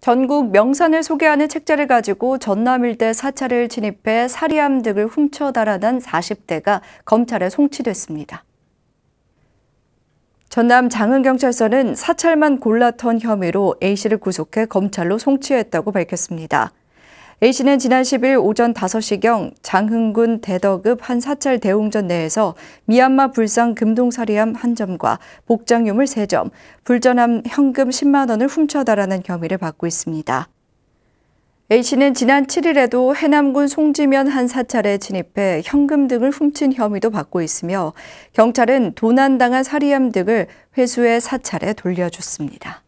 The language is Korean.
전국 명산을 소개하는 책자를 가지고 전남 일대 사찰을 진입해 사리함 등을 훔쳐 달아난 40대가 검찰에 송치됐습니다. 전남 장흥경찰서는 사찰만 골라턴 혐의로 A씨를 구속해 검찰로 송치했다고 밝혔습니다. A씨는 지난 10일 오전 5시경 장흥군 대덕읍 한 사찰 대웅전 내에서 미얀마 불상 금동사리함 한 점과 복장유물 3점, 불전함 현금 10만 원을 훔쳐달라는 혐의를 받고 있습니다. A씨는 지난 7일에도 해남군 송지면 한 사찰에 진입해 현금 등을 훔친 혐의도 받고 있으며 경찰은 도난당한 사리함 등을 회수해 사찰에 돌려줬습니다.